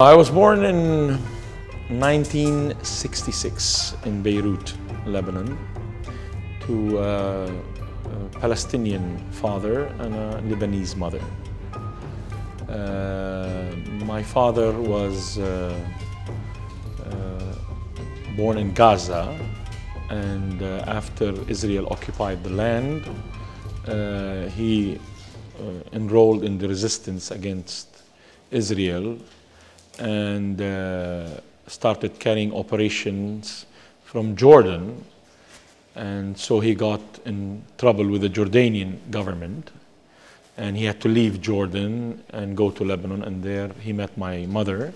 I was born in 1966 in Beirut, Lebanon, to a, a Palestinian father and a Lebanese mother. Uh, my father was uh, uh, born in Gaza, and uh, after Israel occupied the land, uh, he uh, enrolled in the resistance against Israel and uh, started carrying operations from Jordan. And so he got in trouble with the Jordanian government. And he had to leave Jordan and go to Lebanon. And there he met my mother.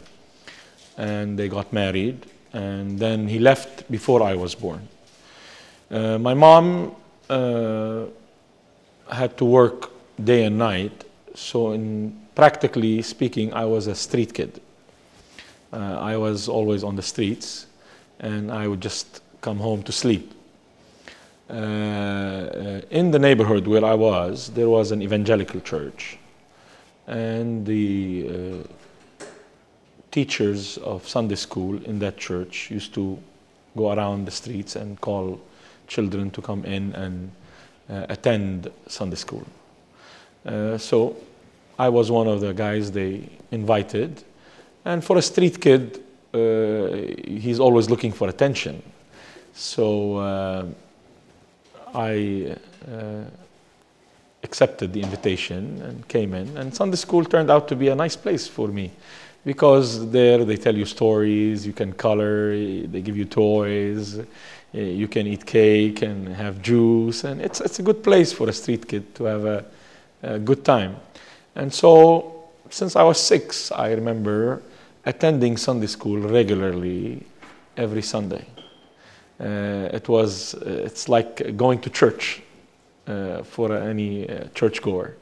And they got married. And then he left before I was born. Uh, my mom uh, had to work day and night. So, in practically speaking, I was a street kid. Uh, I was always on the streets, and I would just come home to sleep. Uh, uh, in the neighborhood where I was, there was an evangelical church, and the uh, teachers of Sunday school in that church used to go around the streets and call children to come in and uh, attend Sunday school. Uh, so I was one of the guys they invited and for a street kid, uh, he's always looking for attention. So uh, I uh, accepted the invitation and came in. And Sunday school turned out to be a nice place for me because there they tell you stories, you can color, they give you toys, uh, you can eat cake and have juice. And it's, it's a good place for a street kid to have a, a good time. And so since I was six, I remember attending Sunday school regularly every Sunday. Uh, it was, uh, it's like going to church uh, for any uh, churchgoer.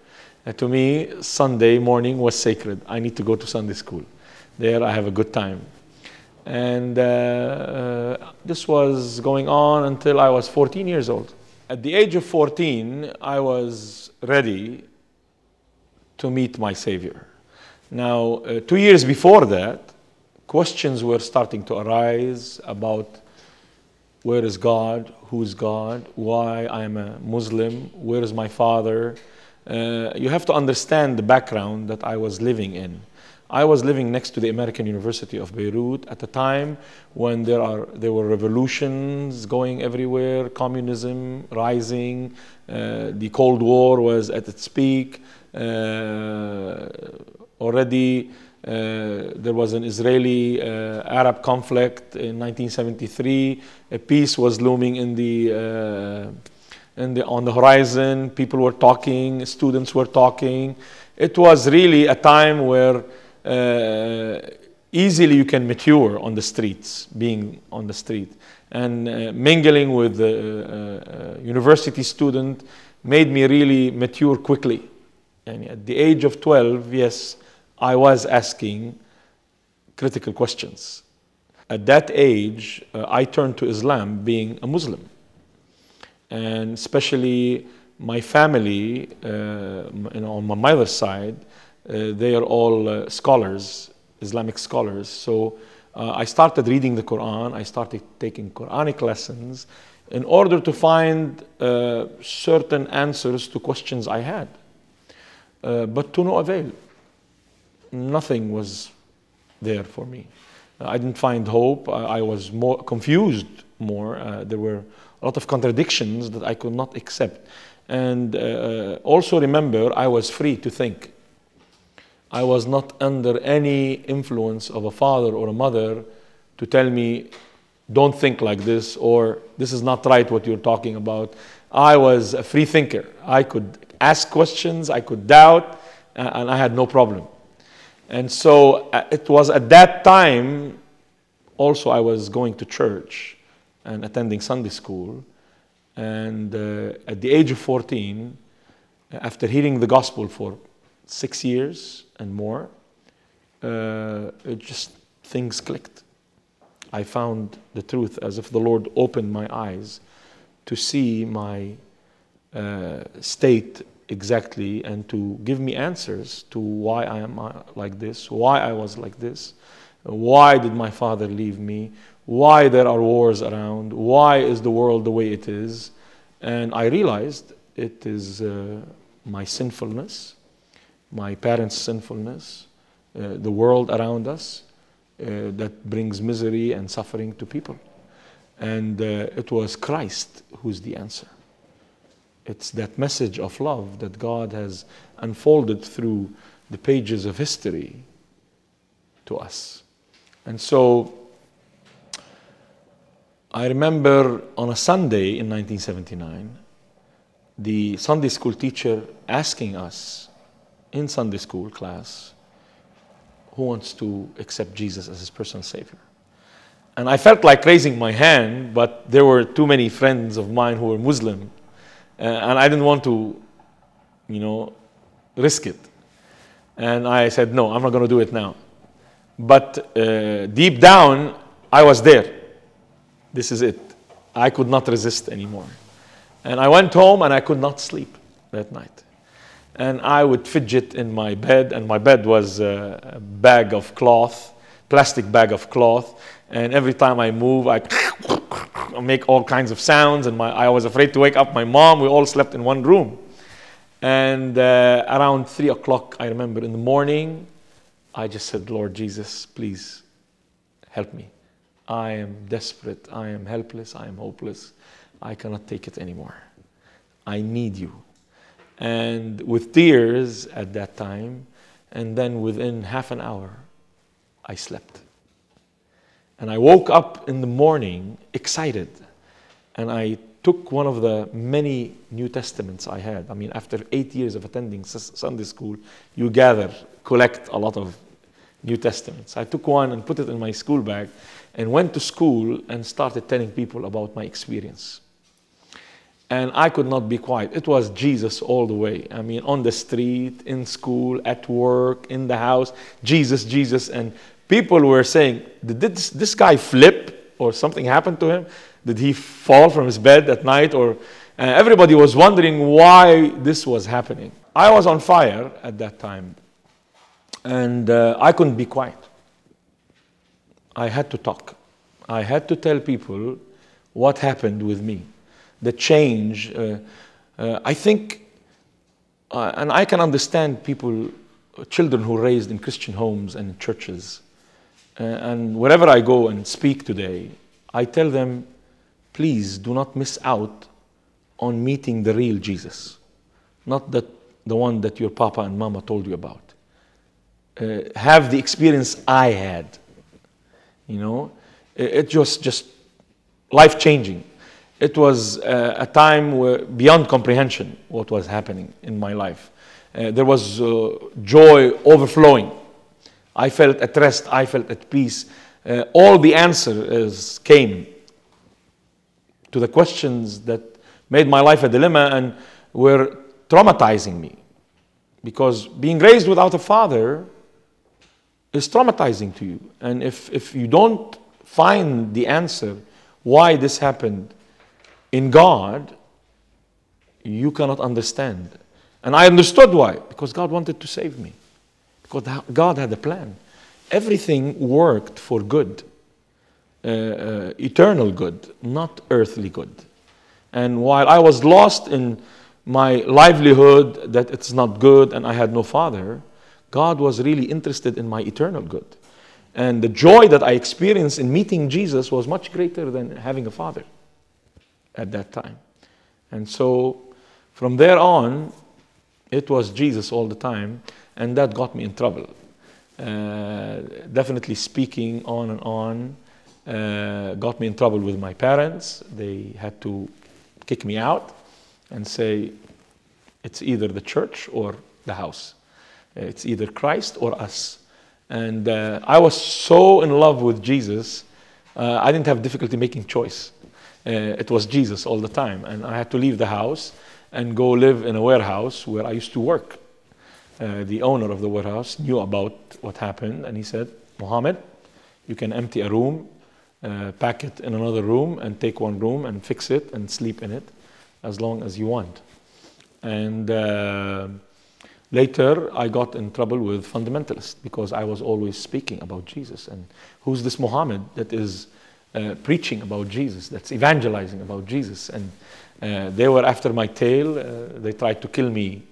to me, Sunday morning was sacred. I need to go to Sunday school. There I have a good time. And uh, uh, this was going on until I was 14 years old. At the age of 14, I was ready to meet my Savior. Now, uh, two years before that, questions were starting to arise about where is God, who's God, why I am a Muslim, where is my father. Uh, you have to understand the background that I was living in. I was living next to the American University of Beirut at a time when there, are, there were revolutions going everywhere, communism rising, uh, the Cold War was at its peak. Uh, already uh, there was an Israeli uh, Arab conflict in 1973. A peace was looming in the, uh, in the, on the horizon. People were talking, students were talking. It was really a time where uh, easily you can mature on the streets, being on the street. And uh, mingling with the uh, university student made me really mature quickly. And at the age of 12, yes, I was asking critical questions. At that age, uh, I turned to Islam being a Muslim. And especially my family, uh, you know, on my mother's side, uh, they are all uh, scholars, Islamic scholars. So uh, I started reading the Quran, I started taking Quranic lessons in order to find uh, certain answers to questions I had. but to no avail nothing was there for me. I didn't find hope. I, was more confused more. Uh, there were a lot of contradictions that I could not accept. And uh, also remember, I was free to think. I was not under any influence of a father or a mother to tell me, don't think like this, or this is not right what you're talking about. I was a free thinker. I could ask questions, I could doubt, and I had no problem. And so uh, it was at that time also I was going to church and attending Sunday school. And uh, at the age of 14, after hearing the gospel for six years and more, uh, just things clicked. I found the truth as if the Lord opened my eyes to see my uh, state exactly and to give me answers to why I am uh, like this, why I was like this, why did my father leave me, why there are wars around, why is the world the way it is. And I realized it is uh, my sinfulness, my parents' sinfulness, uh, the world around us uh, that brings misery and suffering to people. And uh, it was Christ who's the answer. It's that message of love that God has unfolded through the pages of history to us. And so I remember on a Sunday in 1979, the Sunday school teacher asking us in Sunday school class, who wants to accept Jesus as his personal Savior? And I felt like raising my hand, but there were too many friends of mine who were Muslim, and I didn't want to, you know, risk it. And I said, no, I'm not going to do it now. But uh, deep down, I was there. This is it. I could not resist anymore. And I went home and I could not sleep that night. And I would fidget in my bed, and my bed was a bag of cloth, plastic bag of cloth. And every time I move, I make all kinds of sounds. And my, I was afraid to wake up my mom. We all slept in one room. And uh, around three o'clock, I remember in the morning, I just said, Lord Jesus, please help me. I am desperate. I am helpless. I am hopeless. I cannot take it anymore. I need you. And with tears at that time, and then within half an hour, I slept. And I woke up in the morning excited. And I took one of the many New Testaments I had. I mean, after eight years of attending Sunday school, you gather, collect a lot of New Testaments. I took one and put it in my school bag and went to school and started telling people about my experience. And I could not be quiet. It was Jesus all the way. I mean, on the street, in school, at work, in the house, Jesus, Jesus. And people were saying, Did this, this guy flip or something happened to him? Did he fall from his bed at night? Or uh, everybody was wondering why this was happening. I was on fire at that time, and uh, I couldn't be quiet. I had to talk. I had to tell people what happened with me, the change. Uh, uh, I think, uh, and I can understand people, children who raised in Christian homes and churches. Uh, and wherever I go and speak today, I tell them please do not miss out on meeting the real Jesus, not that, the one that your papa and mama told you about. Uh, have the experience I had. You know, it, it just just life changing. It was uh, a time where, beyond comprehension what was happening in my life. Uh, there was uh, joy overflowing. I felt at rest. I felt at peace. Uh, all the answers came to the questions that made my life a dilemma and were traumatizing me. Because being raised without a father is traumatizing to you. And if, if you don't find the answer why this happened in God, you cannot understand. And I understood why. Because God wanted to save me. God had a plan. Everything worked for good. Uh, uh, eternal good, not earthly good. And while I was lost in my livelihood, that it's not good, and I had no father, God was really interested in my eternal good. And the joy that I experienced in meeting Jesus was much greater than having a father at that time. And so from there on, it was Jesus all the time, and that got me in trouble. Uh, definitely speaking on and on uh, got me in trouble with my parents. They had to kick me out and say, it's either the church or the house. It's either Christ or us. And uh, I was so in love with Jesus, uh, I didn't have difficulty making choice. Uh, it was Jesus all the time. And I had to leave the house and go live in a warehouse where I used to work. Uh, the owner of the warehouse knew about what happened, and he said, Mohammad, you can empty a room uh, pack it in another room and take one room and fix it and sleep in it as long as you want. And uh, later, I got in trouble with fundamentalists because I was always speaking about Jesus. And who's this Mohammad that is uh, preaching about Jesus, that's evangelizing about Jesus? And uh, they were after my tail. They tried to kill me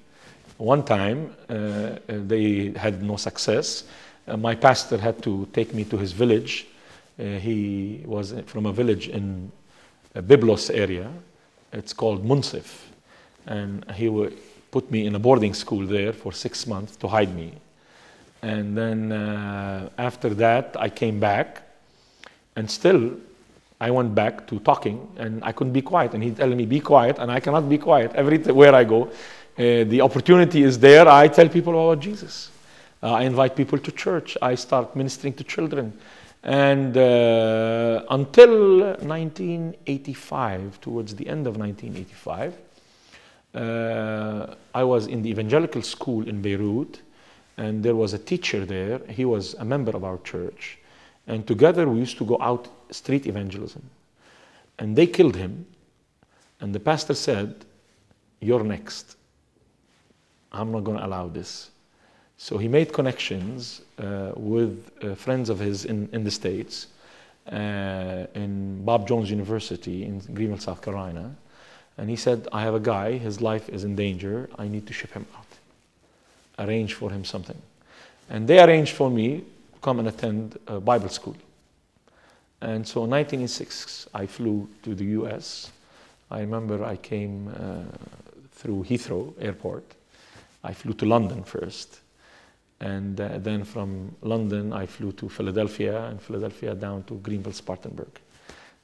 one time. Uh, uh, they had no success. Uh, my pastor had to take me to his village. Uh, he was from a village in Byblos area. It's called Munsif and he put me in a boarding school there for six months to hide me. And then uh, after that, I came back, and still I went back to talking, and I couldn't be quiet. And he telling me, "Be quiet," and I cannot be quiet. Everywhere I go, uh, the opportunity is there. I tell people about Jesus. Uh, I invite people to church. I start ministering to children. And uh, until 1985, towards the end of 1985, uh, I was in the evangelical school in Beirut, and there was a teacher there. He was a member of our church. And together we used to go out street evangelism. And they killed him. And the pastor said, You're next. I'm not going to allow this. So he made connections uh, with uh, friends of his in, in the States, uh, in Bob Jones University in Greenville, South Carolina. And he said, I have a guy, his life is in danger, I need to ship him out. Arrange for him something. And they arranged for me to come and attend Bible school. And so in 1986, I flew to the US. I remember I came uh, through Heathrow Airport. I flew to London first. And uh, then from London, I flew to Philadelphia, and Philadelphia down to Greenville, Spartanburg.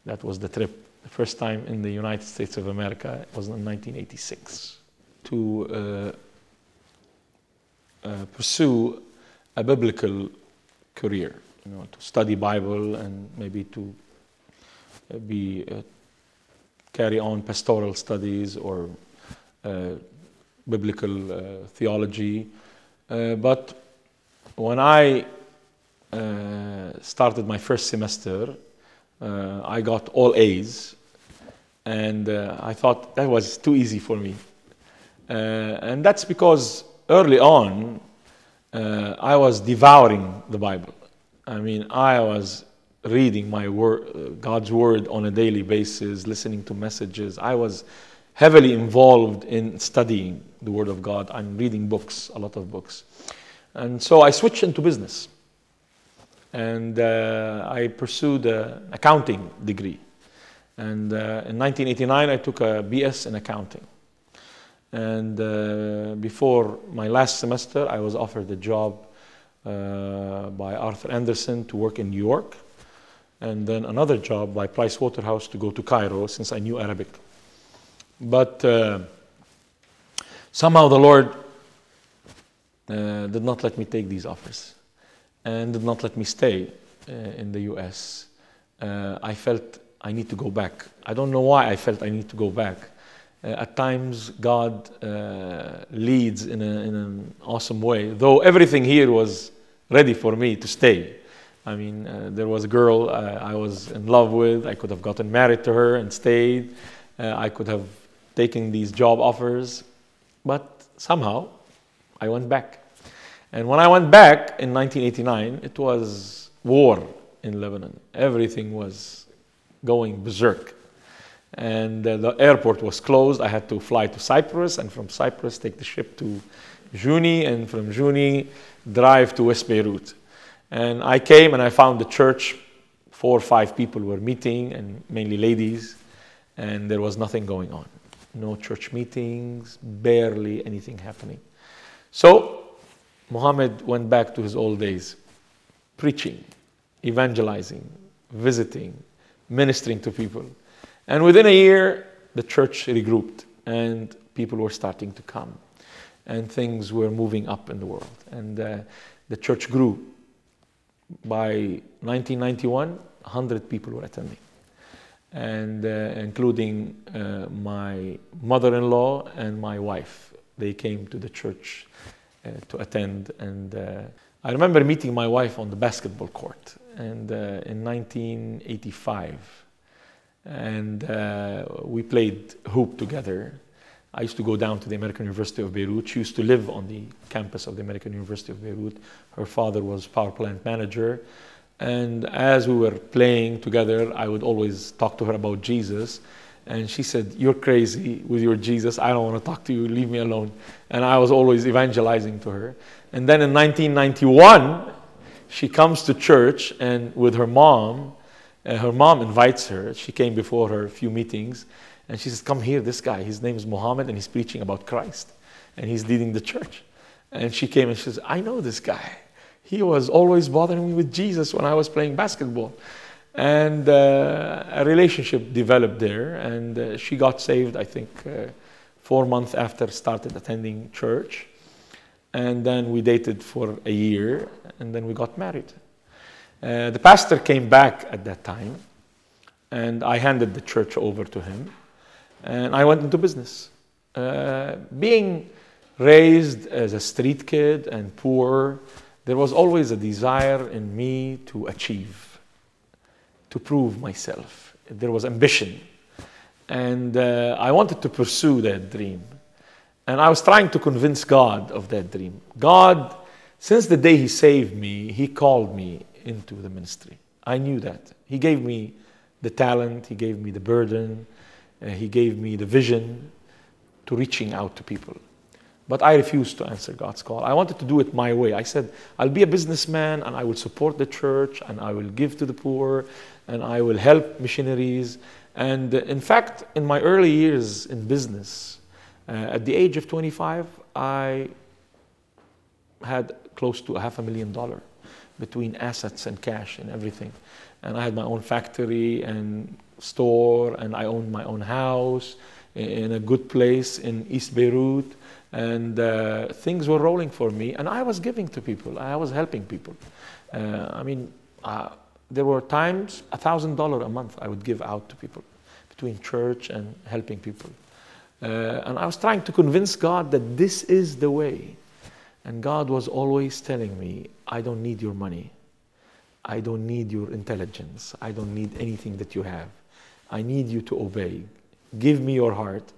That was the trip the first time in the United States of America was in 1986 to uh, uh, pursue a biblical career, you know, to study Bible and maybe to uh, be uh, carry on pastoral studies or uh, biblical uh, theology. but when I started my first semester, uh, I got all A's, and uh, I thought that was too easy for me. Uh, and that's because early on, I was devouring the Bible. I mean, I was reading my word, God's word on a daily basis, listening to messages. I was heavily involved in studying the Word of God. I'm reading books, a lot of books. And so I switched into business and uh, I pursued an accounting degree. And uh, in 1989, I took a BS in accounting. And uh, before my last semester, I was offered a job uh, by Arthur Andersen to work in New York, and then another job by Price Waterhouse to go to Cairo since I knew Arabic. But uh, somehow the Lord uh, did not let me take these offers and did not let me stay uh, in the US. Uh, I felt I need to go back. I don't know why I felt I need to go back. Uh, at times, God uh, leads in, a, in, an awesome way, though everything here was ready for me to stay. I mean, uh, there was a girl uh, I was in love with. I could have gotten married to her and stayed. I could have taken these job offers, but somehow I went back. And when I went back in 1989, it was war in Lebanon. Everything was going berserk. And uh, the airport was closed. I had to fly to Cyprus, and from Cyprus, take the ship to Jounieh, and from Jounieh, drive to West Beirut. And I came and I found the church. Four or five people were meeting, and mainly ladies, and there was nothing going on. No church meetings, barely anything happening. So Mohammad went back to his old days, preaching, evangelizing, visiting, ministering to people. And within a year, the church regrouped and people were starting to come and things were moving up in the world. And uh, the church grew. By 1991, 100 people were attending, and uh, including uh, my mother in law and my wife. They came to the church uh, to attend. And uh, I remember meeting my wife on the basketball court and uh, in 1985. And we played hoop together. I used to go down to the American University of Beirut. She used to live on the campus of the American University of Beirut. Her father was power plant manager. And as we were playing together, I would always talk to her about Jesus. And she said, You're crazy with your Jesus. I don't want to talk to you. Leave me alone. And I was always evangelizing to her. And then in 1991, she comes to church and with her mom, her mom invites her. She came before her a few meetings. And she says, Come here, this guy. His name is Mohammad and he's preaching about Christ. And he's leading the church. And she came and she says, I know this guy. He was always bothering me with Jesus when I was playing basketball. And uh, a relationship developed there, and uh, she got saved, I think, uh, four months after started attending church. And then we dated for a year, and then we got married. Uh, the pastor came back at that time, and I handed the church over to him, and I went into business. Uh, being raised as a street kid and poor, there was always a desire in me to achieve to prove myself. There was ambition. And uh, I wanted to pursue that dream. And I was trying to convince God of that dream. God, since the day He saved me, He called me into the ministry. I knew that. He gave me the talent, He gave me the burden, uh, He gave me the vision to reaching out to people. But I refused to answer God's call. I wanted to do it my way. I said, I'll be a businessman and I will support the church and I will give to the poor and I will help missionaries. And in fact, in my early years in business, uh, at the age of 25, I had close to a half a million dollar between assets and cash and everything. And I had my own factory and store, and I owned my own house in a good place in East Beirut. And uh, things were rolling for me, and I was giving to people. I was helping people. Uh, I mean, uh, there were times a thousand dollar a month I would give out to people between church and helping people. Uh, and I was trying to convince God that this is the way. And God was always telling me, I don't need your money. I don't need your intelligence. I don't need anything that you have. I need you to obey. Give me your heart.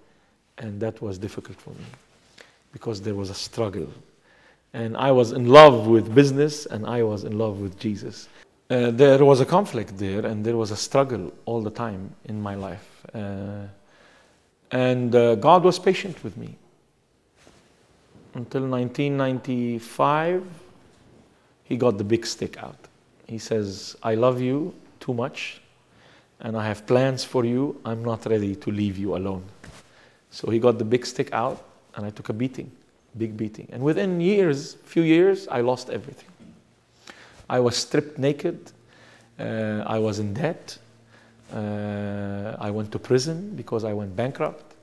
And that was difficult for me because there was a struggle. And I was in love with business and I was in love with Jesus. Uh, there was a conflict there and there was a struggle all the time in my life. Uh, and uh, God was patient with me. Until 1995, he got the big stick out. He says, I love you too much and I have plans for you. I'm not ready to leave you alone. So he got the big stick out and I took a beating, big beating. And within years, few years, I lost everything. I was stripped naked. Uh, I was in debt. Uh, I went to prison because I went bankrupt.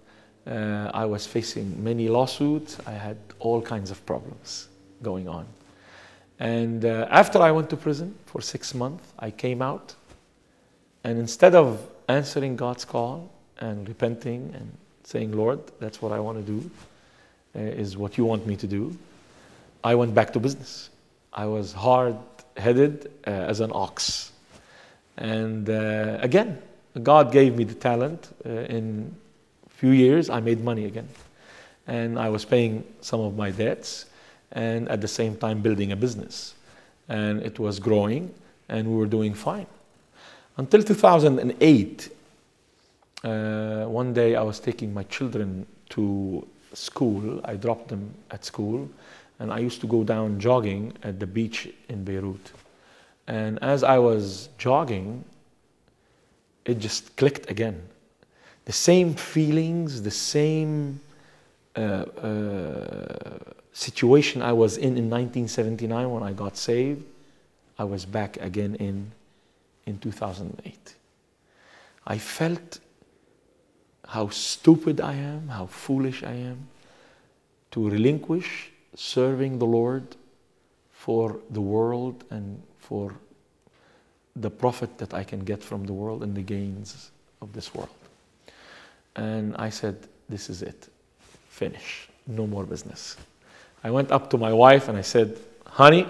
Uh, I was facing many lawsuits. I had all kinds of problems going on. And uh, after I went to prison for six months, I came out. And instead of answering God's call and repenting and saying, Lord, that's what I want to do, is what you want me to do, I went back to business. I was hard headed uh, as an ox. And uh, again, God gave me the talent. Uh, in a few years, I made money again. And I was paying some of my debts and at the same time building a business. And it was growing and we were doing fine. Until 2008, uh, one day I was taking my children to school. I dropped them at school and I used to go down jogging at the beach in Beirut. And as I was jogging, it just clicked again. The same feelings, the same uh, uh, situation I was in in 1979 when I got saved, I was back again in, in 2008. I felt how stupid I am, how foolish I am to relinquish serving the Lord for the world and for the profit that I can get from the world and the gains of this world. And I said, This is it. Finish. No more business. I went up to my wife and I said, Honey,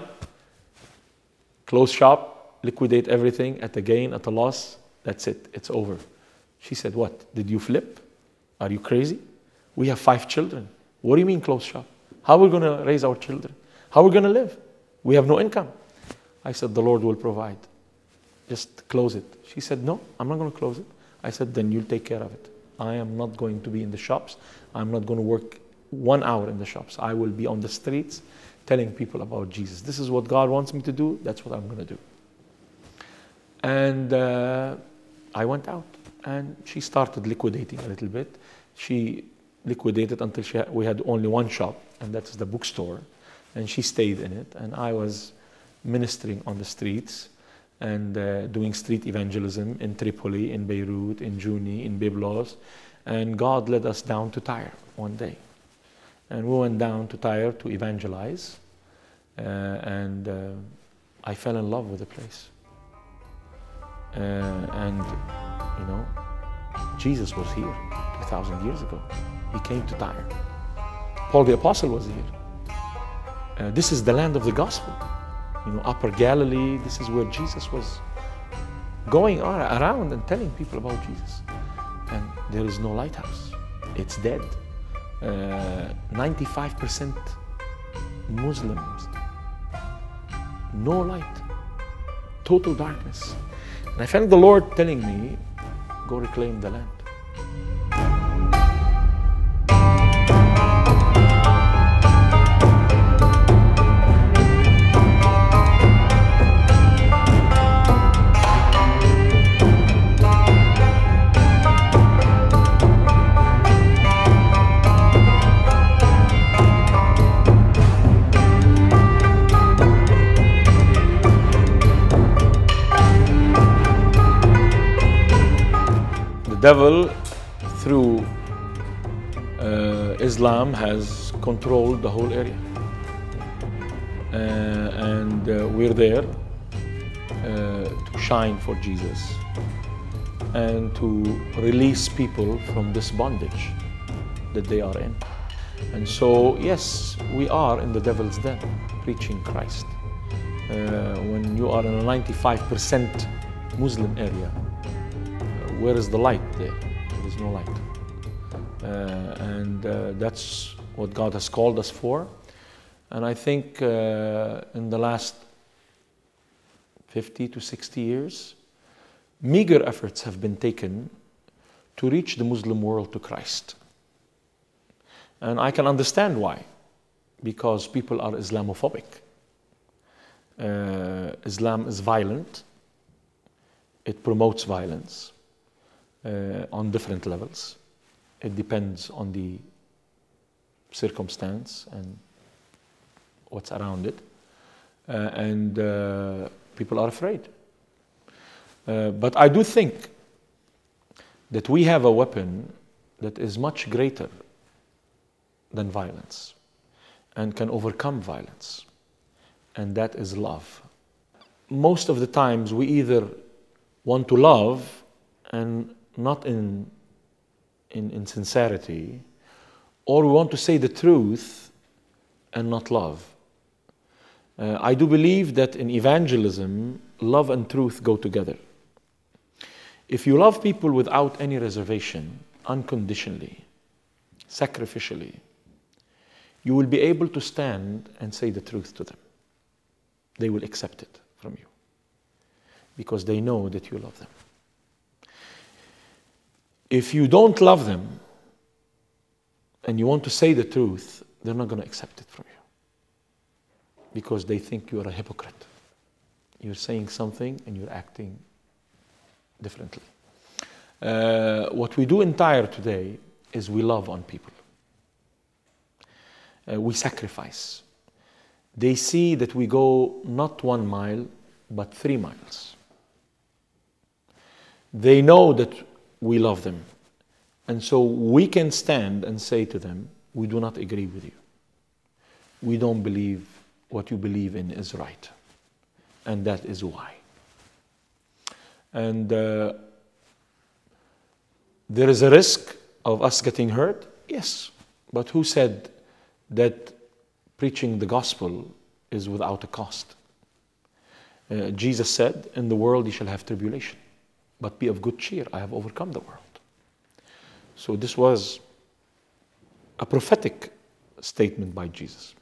close shop, liquidate everything at a gain, at a loss. That's it. It's over. She said, What? Did you flip? Are you crazy? We have five children. What do you mean close shop? How are we going to raise our children? How are we going to live? We have no income. I said, The Lord will provide. Just close it. She said, No, I'm not going to close it. I said, Then you'll take care of it. I am not going to be in the shops. I'm not going to work one hour in the shops. I will be on the streets telling people about Jesus. This is what God wants me to do. That's what I'm going to do. And uh, I went out and she started liquidating a little bit. She liquidated until she we had only one shop, and that's the bookstore. And she stayed in it, and I was ministering on the streets and uh, doing street evangelism in Tripoli, in Beirut, in Jounieh, in Byblos. And God led us down to Tyre one day. And we went down to Tyre to evangelize. Uh, and uh, I fell in love with the place. Uh, and, you know, Jesus was here 2,000 years ago. He came to Tyre. Paul the Apostle was here. Uh, this is the land of the gospel. You know, Upper Galilee, this is where Jesus was going around and telling people about Jesus. And there is no lighthouse, it's dead. 95% uh, Muslims, no light, total darkness. And I felt the Lord telling me, go reclaim the land. Devil, through uh, Islam, has controlled the whole area. Uh, and uh, we're there uh, to shine for Jesus and to release people from this bondage that they are in. And so, yes, we are in the devil's den preaching Christ. Uh, when you are in a 95% Muslim area, where is the light there? There is no light. Uh, and uh, that's what God has called us for. And I think uh, in the last 50 to 60 years, meager efforts have been taken to reach the Muslim world to Christ. And I can understand why, because people are Islamophobic. Uh, Islam is violent, it promotes violence uh, on different levels. It depends on the circumstance and what's around it. Uh, and uh, people are afraid. Uh, but I do think that we have a weapon that is much greater than violence and can overcome violence, and that is love. Most of the times, we either want to love and not in, in, in sincerity, or we want to say the truth and not love. Uh, I do believe that in evangelism, love and truth go together. If you love people without any reservation, unconditionally, sacrificially, you will be able to stand and say the truth to them. They will accept it from you because they know that you love them. If you don't love them and you want to say the truth, they're not going to accept it from you because they think you're a hypocrite. You're saying something and you're acting differently. Uh, what we do in Tyre today is we love on people. Uh, we sacrifice. They see that we go not one mile, but three miles. They know that we love them. And so we can stand and say to them, We do not agree with you. We don't believe what you believe in is right. And that is why. And uh, there is a risk of us getting hurt? Yes. But who said that preaching the gospel is without a cost? Uh, Jesus said, In the world you shall have tribulation. But be of good cheer, I have overcome the world. So this was a prophetic statement by Jesus.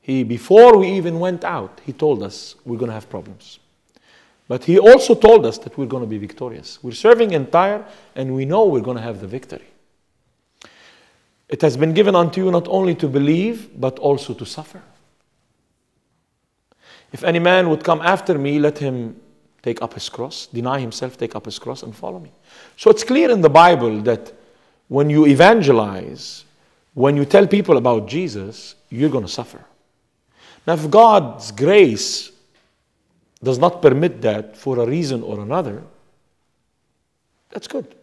He, before we even went out, he told us we're going to have problems. But he also told us that we're going to be victorious. We're serving in Tyre, and we know we're going to have the victory. It has been given unto you not only to believe, but also to suffer. If any man would come after me, let him take up his cross, deny himself, take up his cross, and follow me. So it's clear in the Bible that when you evangelize, when you tell people about Jesus, you're going to suffer. Now, if God's grace does not permit that for a reason or another, that's good.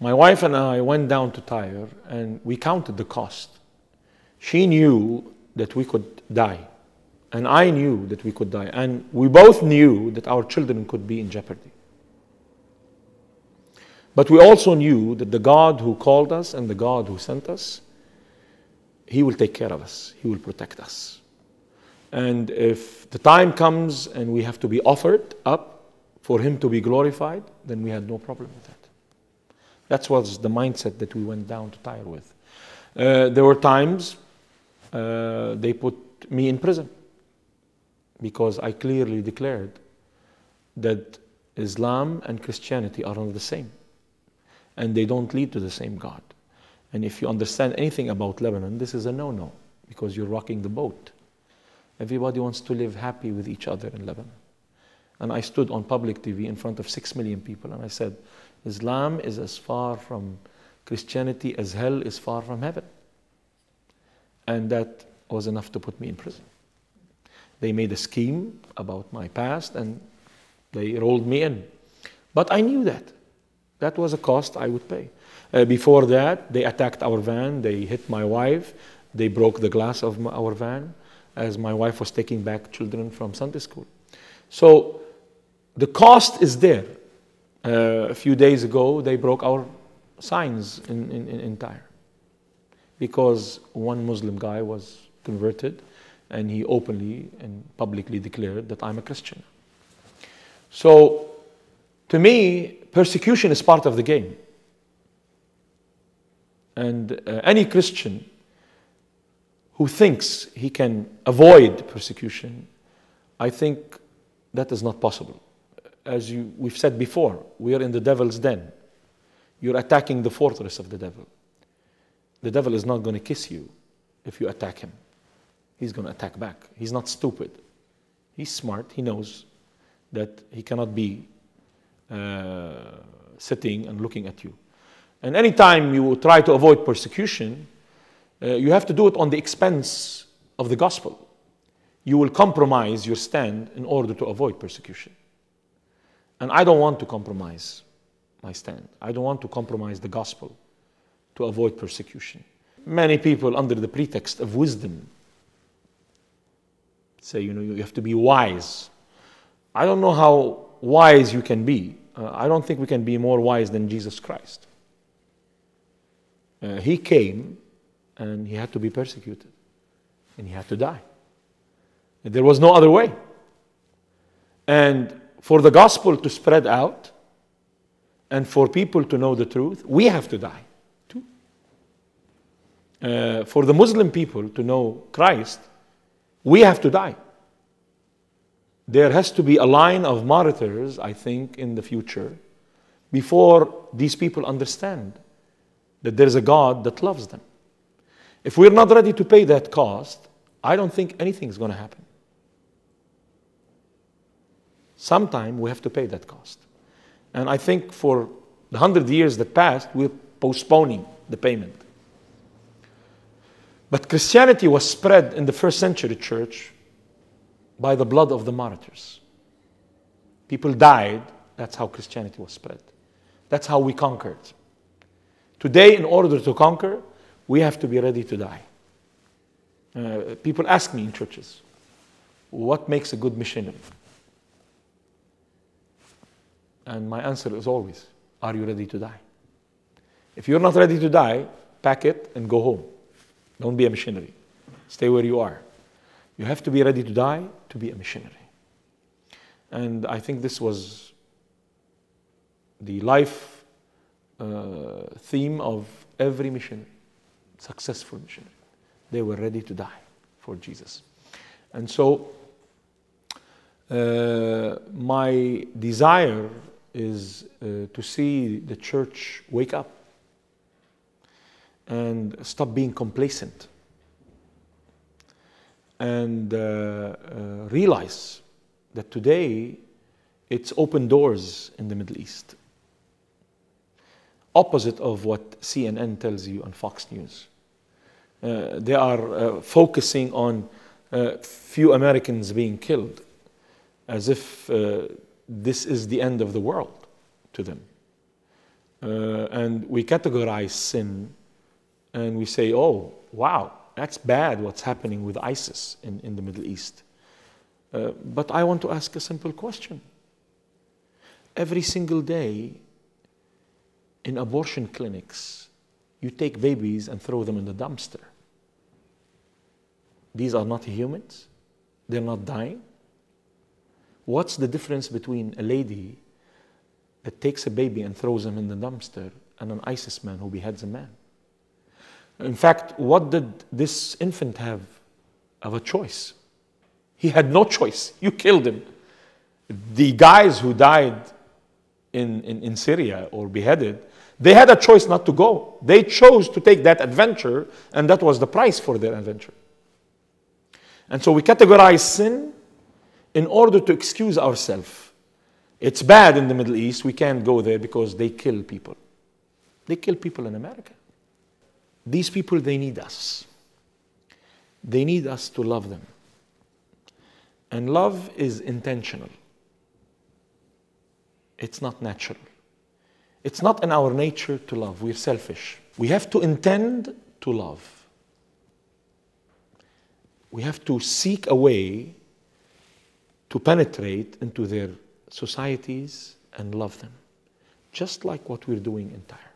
My wife and I went down to Tyre and we counted the cost. She knew that we could die, and I knew that we could die, and we both knew that our children could be in jeopardy. But we also knew that the God who called us and the God who sent us, He will take care of us, He will protect us. And if the time comes and we have to be offered up for Him to be glorified, then we had no problem with that. That was the mindset that we went down to Tyre with. Uh, there were times uh, they put me in prison because I clearly declared that Islam and Christianity are not the same and they don't lead to the same God. And if you understand anything about Lebanon, this is a no no because you're rocking the boat. Everybody wants to live happy with each other in Lebanon. And I stood on public TV in front of six million people and I said, Islam is as far from Christianity as hell is far from heaven. And that was enough to put me in prison. They made a scheme about my past and they rolled me in. But I knew that. That was a cost I would pay. Uh, before that, they attacked our van, they hit my wife, they broke the glass of my, our van as my wife was taking back children from Sunday school. So the cost is there. Uh, a few days ago, they broke our signs in, in, in Tyre because one Muslim guy was converted and he openly and publicly declared that I'm a Christian. So to me, persecution is part of the game. And uh, any Christian who thinks he can avoid persecution, I think that is not possible. As you, we've said before, we are in the devil's den. You're attacking the fortress of the devil. The devil is not going to kiss you if you attack him. He's going to attack back. He's not stupid. He's smart. He knows that he cannot be uh, sitting and looking at you. And anytime you try to avoid persecution, uh, you have to do it on the expense of the gospel. You will compromise your stand in order to avoid persecution. And I don't want to compromise my stand. I don't want to compromise the gospel to avoid persecution. Many people, under the pretext of wisdom, say, you know, you have to be wise. I don't know how wise you can be uh, I don't think we can be more wise than Jesus Christ. Uh, he came and he had to be persecuted and he had to die. There was no other way. And for the gospel to spread out and for people to know the truth, we have to die too. Uh, for the Muslim people to know Christ, we have to die there has to be a line of martyrs, I think, in the future before these people understand that there is a God that loves them. If we're not ready to pay that cost, I don't think anything is going to happen. Sometime we have to pay that cost. And I think for the hundred years that passed, we're postponing the payment. But Christianity was spread in the first century church by the blood of the martyrs. People died, that's how Christianity was spread. That's how we conquered. Today, in order to conquer, we have to be ready to die. Uh, people ask me in churches, what makes a good missionary? And my answer is always, are you ready to die? If you're not ready to die, pack it and go home. Don't be a missionary. Stay where you are. You have to be ready to die to be a missionary. And I think this was the life uh, theme of every missionary, successful missionary. They were ready to die for Jesus. And so, uh, my desire is uh, to see the church wake up and stop being complacent and uh, uh, realize that today it's open doors in the Middle East. Opposite of what CNN tells you on Fox News. Uh, they are uh, focusing on uh, few Americans being killed as if uh, this is the end of the world to them. and we categorize sin and we say, oh, wow, that's bad what's happening with ISIS in, in the Middle East. Uh, but I want to ask a simple question. Every single day in abortion clinics, you take babies and throw them in the dumpster. These are not humans, they're not dying. What's the difference between a lady that takes a baby and throws him in the dumpster and an ISIS man who beheads a man? In fact, what did this infant have of a choice? He had no choice. You killed him. The guys who died in, in, in Syria or beheaded, they had a choice not to go. They chose to take that adventure, and that was the price for their adventure. And so we categorize sin in order to excuse ourselves. It's bad in the Middle East, we can't go there because they kill people. They kill people in America. These people, they need us. They need us to love them. And love is intentional, it's not natural. It's not in our nature to love. We're selfish. We have to intend to love. We have to seek a way to penetrate into their societies and love them, just like what we're doing in Tyre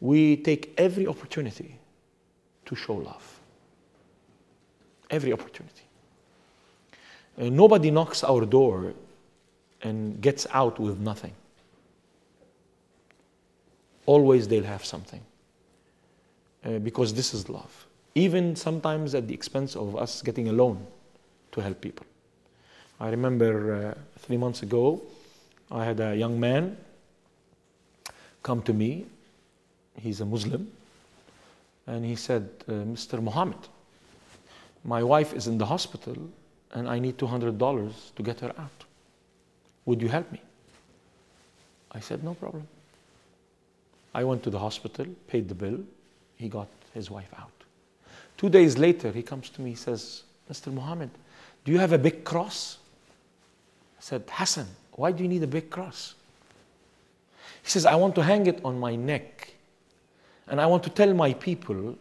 we take every opportunity to show love. Every opportunity. Uh, nobody knocks our door and gets out with nothing. Always they'll have something. Uh, because this is love. Even sometimes at the expense of us getting a loan to help people. I remember uh, three months ago, I had a young man come to me he's a Muslim, and he said, uh, Mr. Mohammad, my wife is in the hospital and I need $200 to get her out. Would you help me? I said, No problem. I went to the hospital, paid the bill, he got his wife out. Two days later, he comes to me, he says, Mr. Mohammad, do you have a big cross? I said, Hassan, why do you need a big cross? He says, I want to hang it on my neck and I want to tell my people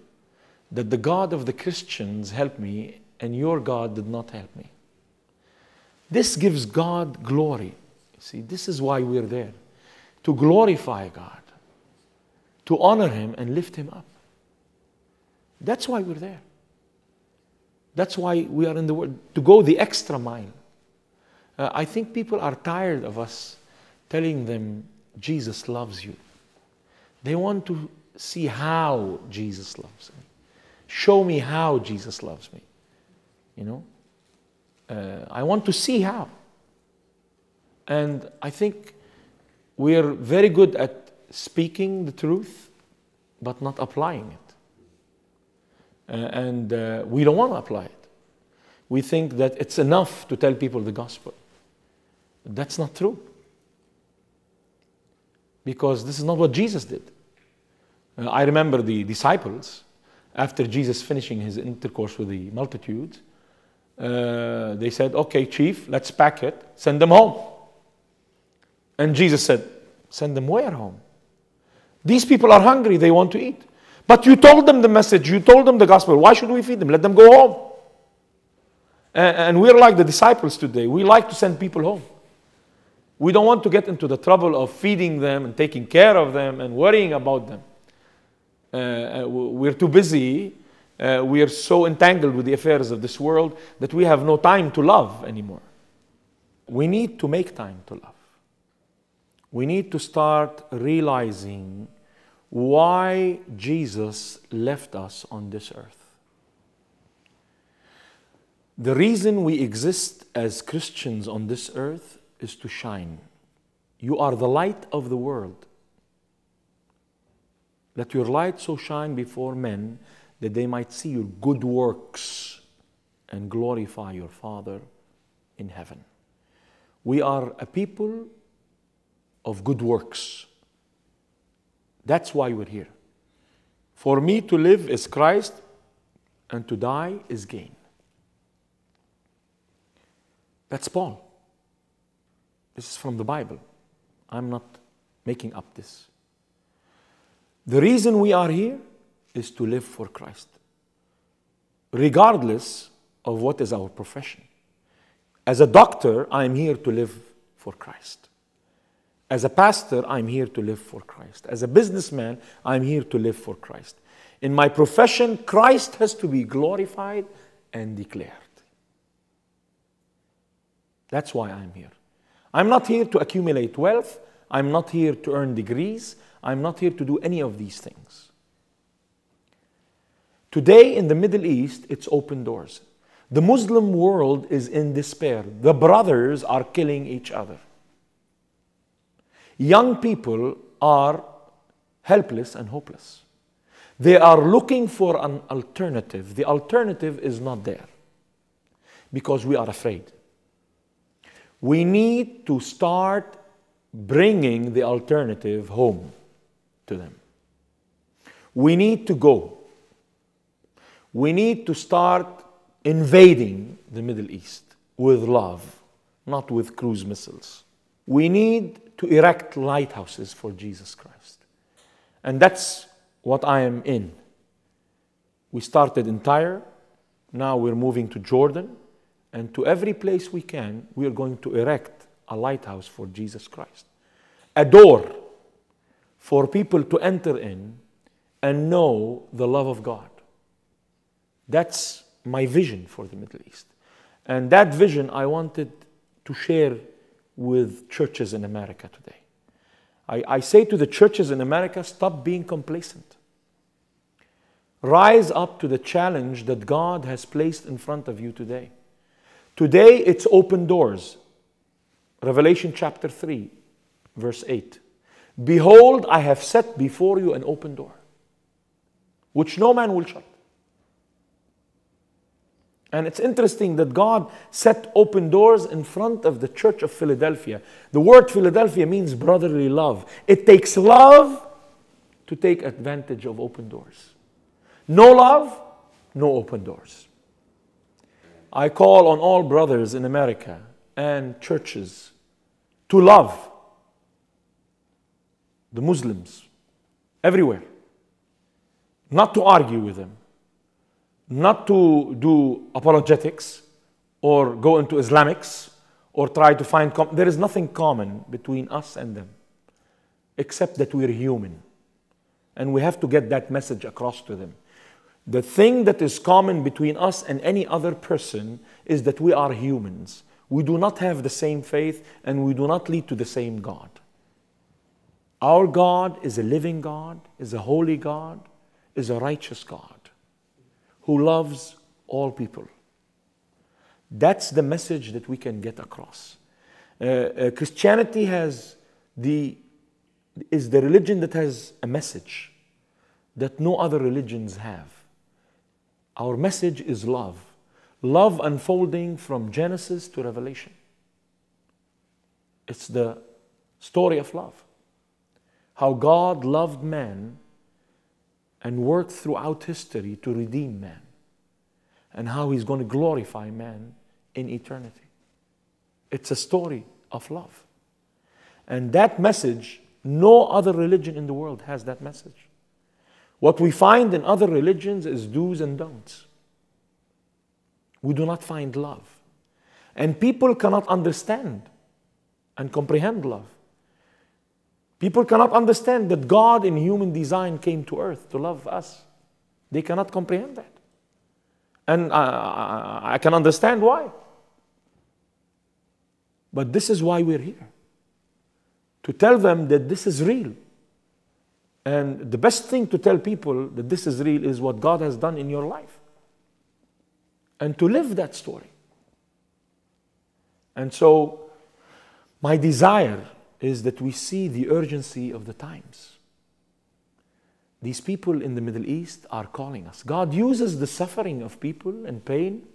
that the God of the Christians helped me and your God did not help me. This gives God glory. See, this is why we're there to glorify God, to honor Him and lift Him up. That's why we're there. That's why we are in the world, to go the extra mile. Uh, I think people are tired of us telling them Jesus loves you. They want to see how Jesus loves me. Show me how Jesus loves me. You know? Uh, I want to see how. And I think we're very good at speaking the truth, but not applying it. Uh, and uh, we don't want to apply it. We think that it's enough to tell people the gospel. That's not true. Because this is not what Jesus did. Uh, I remember the disciples, after Jesus finishing his intercourse with the multitude, uh, they said, Okay, chief, let's pack it, send them home. And Jesus said, Send them where home? These people are hungry, they want to eat. But you told them the message, you told them the gospel. Why should we feed them? Let them go home. And we're like the disciples today. We like to send people home. We don't want to get into the trouble of feeding them and taking care of them and worrying about them. Uh, uh, we're too busy, uh, we are so entangled with the affairs of this world that we have no time to love anymore. We need to make time to love. We need to start realizing why Jesus left us on this earth. The reason we exist as Christians on this earth is to shine. You are the light of the world. Let your light so shine before men that they might see your good works and glorify your Father in heaven. We are a people of good works. That's why we're here. For me to live is Christ, and to die is gain. That's Paul. This is from the Bible. I'm not making up this. The reason we are here is to live for Christ, regardless of what is our profession. As a doctor, I'm here to live for Christ. As a pastor, I'm here to live for Christ. As a businessman, I'm here to live for Christ. In my profession, Christ has to be glorified and declared. That's why I'm here. I'm not here to accumulate wealth. I'm not here to earn degrees. I'm not here to do any of these things. Today in the Middle East, it's open doors. The Muslim world is in despair. The brothers are killing each other. Young people are helpless and hopeless. They are looking for an alternative. The alternative is not there because we are afraid. We need to start bringing the alternative home to them. We need to go. We need to start invading the Middle East with love, not with cruise missiles. We need to erect lighthouses for Jesus Christ. And that's what I am in. We started in Tyre, now we're moving to Jordan, and to every place we can, we are going to erect a lighthouse for Jesus Christ. A door for people to enter in and know the love of God. That's my vision for the Middle East. And that vision I wanted to share with churches in America today. I, I say to the churches in America stop being complacent. Rise up to the challenge that God has placed in front of you today. Today it's open doors. Revelation chapter 3, verse 8. Behold, I have set before you an open door, which no man will shut. And it's interesting that God set open doors in front of the church of Philadelphia. The word Philadelphia means brotherly love. It takes love to take advantage of open doors. No love, no open doors. I call on all brothers in America and churches to love the Muslims everywhere, not to argue with them, not to do apologetics or go into Islamics or try to find. Com- there is nothing common between us and them except that we're human. And we have to get that message across to them. The thing that is common between us and any other person is that we are humans. We do not have the same faith and we do not lead to the same God. Our God is a living God, is a holy God, is a righteous God who loves all people. That's the message that we can get across. Uh, uh, Christianity has the, is the religion that has a message that no other religions have. Our message is love. Love unfolding from Genesis to Revelation. It's the story of love. How God loved man and worked throughout history to redeem man. And how he's going to glorify man in eternity. It's a story of love. And that message, no other religion in the world has that message. What we find in other religions is do's and don'ts. We do not find love. And people cannot understand and comprehend love. People cannot understand that God in human design came to earth to love us. They cannot comprehend that. And I, I, can understand why. But this is why we're here to tell them that this is real And the best thing to tell people that this is real is what God has done in your life. And to live that story. And so, my desire is that we see the urgency of the times. These people in the Middle East are calling us. God uses the suffering of people and pain.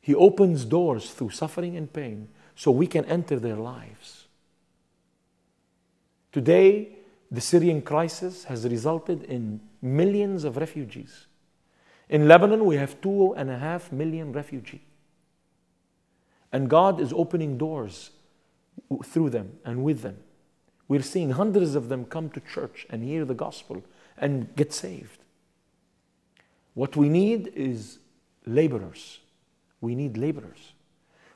He opens doors through suffering and pain so we can enter their lives. Today, the Syrian crisis has resulted in millions of refugees. In Lebanon, we have two and a half million refugees. And God is opening doors through them and with them. We're seeing hundreds of them come to church and hear the gospel and get saved. What we need is laborers. We need laborers.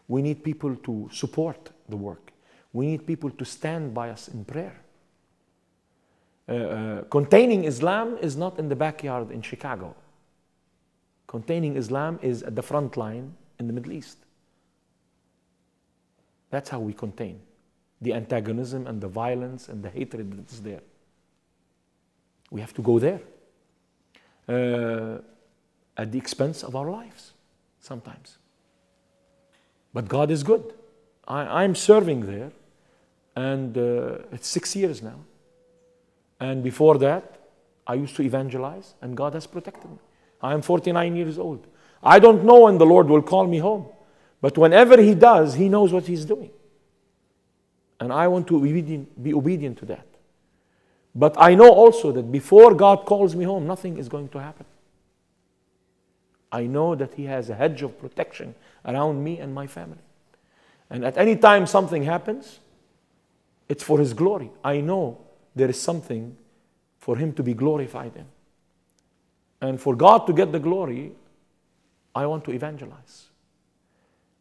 We need people to support the work. We need people to stand by us in prayer. Uh, uh, containing Islam is not in the backyard in Chicago. Containing Islam is at the front line in the Middle East. That's how we contain the antagonism and the violence and the hatred that is there. We have to go there uh, at the expense of our lives sometimes. But God is good. I, am serving there, and uh, it's six years now. And before that, I used to evangelize, and God has protected me. I am 49 years old. I don't know when the Lord will call me home, but whenever He does, He knows what He's doing. And I want to be obedient to that. But I know also that before God calls me home, nothing is going to happen. I know that He has a hedge of protection around me and my family. And at any time something happens, it's for His glory. I know there is something for Him to be glorified in. And for God to get the glory, I want to evangelize.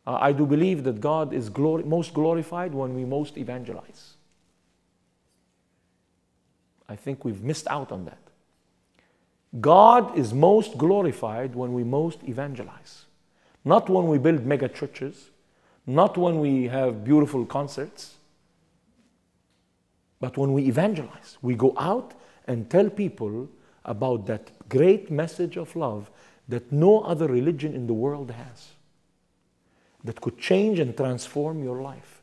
Uh, I do believe that God is most glorified when we most evangelize. I think we've missed out on that. God is most glorified when we most evangelize. Not when we build mega churches, not when we have beautiful concerts, but when we evangelize. We go out and tell people about that great message of love that no other religion in the world has that could change and transform your life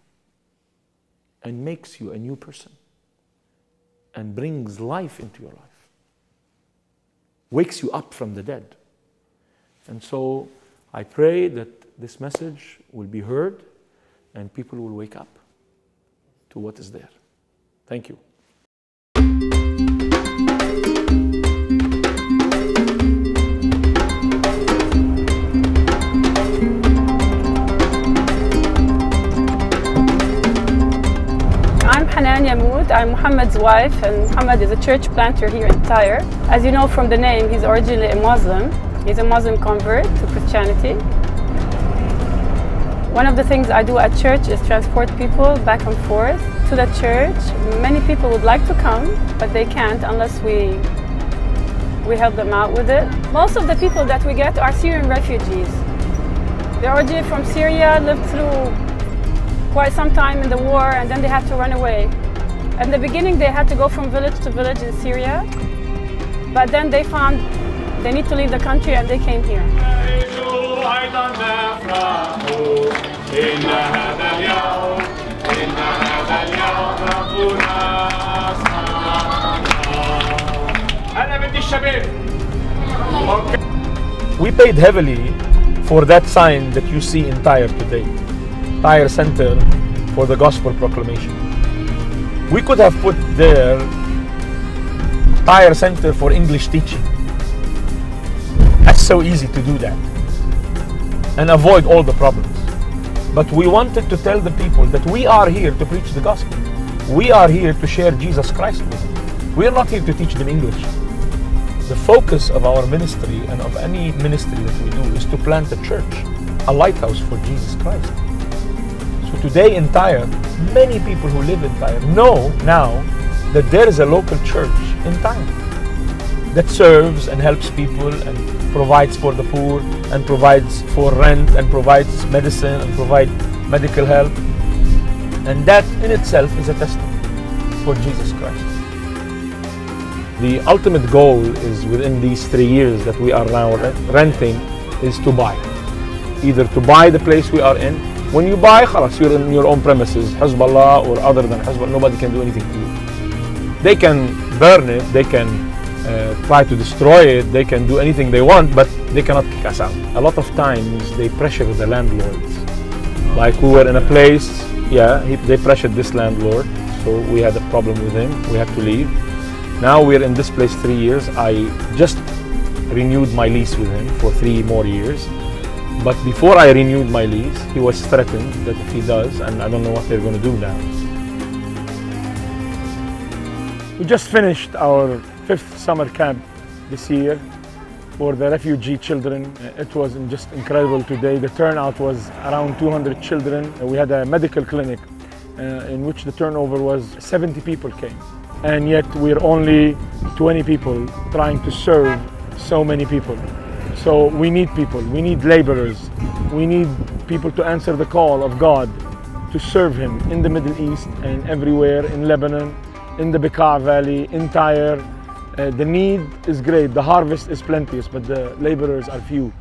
and makes you a new person and brings life into your life, wakes you up from the dead. And so I pray that this message will be heard and people will wake up to what is there. Thank you. I'm Mohammad's wife, and Mohammad is a church planter here in Tyre. As you know from the name, he's originally a Muslim. He's a Muslim convert to Christianity. One of the things I do at church is transport people back and forth to the church. Many people would like to come, but they can't unless we we help them out with it. Most of the people that we get are Syrian refugees. They're originally from Syria, lived through quite some time in the war, and then they had to run away. In the beginning, they had to go from village to village in Syria, but then they found they need to leave the country and they came here. We paid heavily for that sign that you see in Tyre today, Tyre Center for the Gospel Proclamation. We could have put there Tyre Center for English teaching. That's so easy to do that and avoid all the problems. But we wanted to tell the people that we are here to preach the gospel. We are here to share Jesus Christ with them. We are not here to teach them English. The focus of our ministry and of any ministry that we do is to plant a church, a lighthouse for Jesus Christ. Today in Tyre, many people who live in Tyre know now that there is a local church in Tyre that serves and helps people and provides for the poor and provides for rent and provides medicine and provides medical help. And that in itself is a testimony for Jesus Christ. The ultimate goal is within these three years that we are now renting is to buy. Either to buy the place we are in. When you buy, خلاص, you're in your own premises, Hezbollah or other than Hezbollah, nobody can do anything to you. They can burn it, they can uh, try to destroy it, they can do anything they want, but they cannot kick us out. A lot of times they pressure the landlords. Like we were in a place, yeah, he, they pressured this landlord, so we had a problem with him, we had to leave. Now we're in this place three years. I just renewed my lease with him for three more years. But before I renewed my lease, he was threatened that if he does, and I don't know what they're going to do now. We just finished our fifth summer camp this year for the refugee children. It was just incredible today. The turnout was around 200 children. We had a medical clinic uh, in which the turnover was 70 people came and yet we're only 20 people trying to serve so many people. So we need people, we need laborers, we need people to answer the call of God to serve Him in the Middle East and everywhere in Lebanon, in the Bekaa Valley, in Tyre. Uh, the need is great, the harvest is plenteous, but the laborers are few.